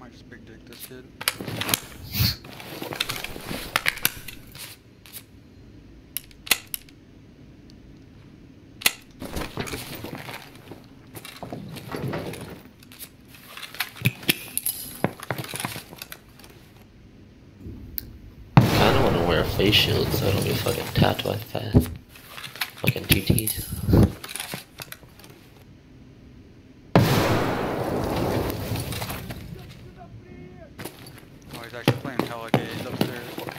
Might just big dick this. I kinda wanna wear a face shield so I don't get fucking tapped fucking TTs. he's actually playing Hella Gaze upstairs.